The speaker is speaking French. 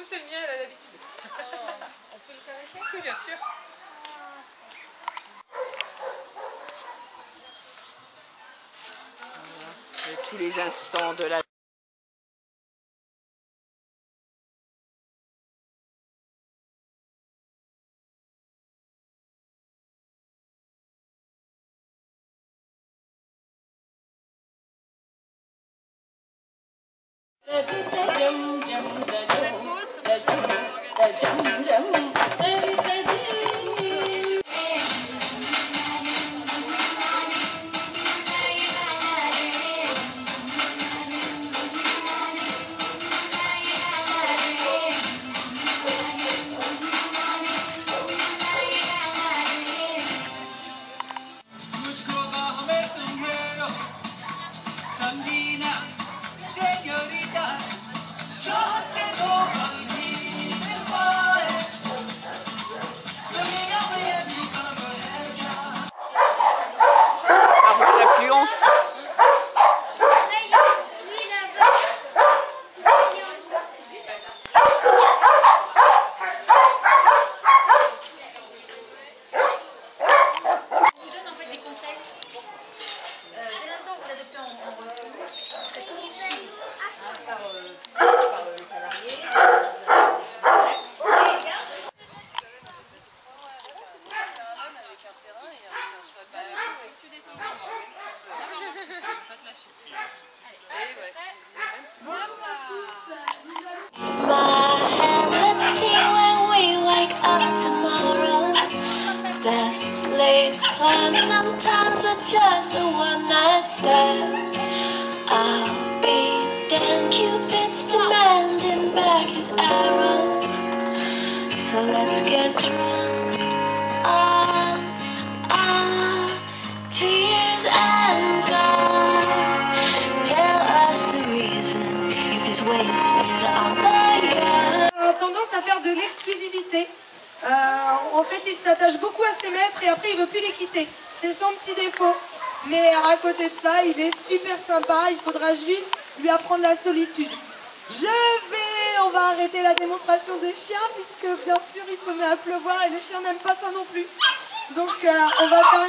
Oh, c'est le mien, elle a l'habitude. On peut le caresser? Oui, bien sûr. Et tous les instants de la Ecem, Ecem. Plans sometimes are just a one night stand. I'll be Dan Cupid's demanding back his arrow. So let's get drunk on our tears and go. Tell us the reason youth is wasted on the young. a tendance à faire de l'exclusivité. Euh, en fait, il s'attache beaucoup à ses maîtres et après, il veut plus les quitter. C'est son petit défaut. Mais à côté de ça, il est super sympa. Il faudra juste lui apprendre la solitude. Je vais, on va arrêter la démonstration des chiens puisque bien sûr, il se met à pleuvoir et les chiens n'aiment pas ça non plus. Donc, euh, on va faire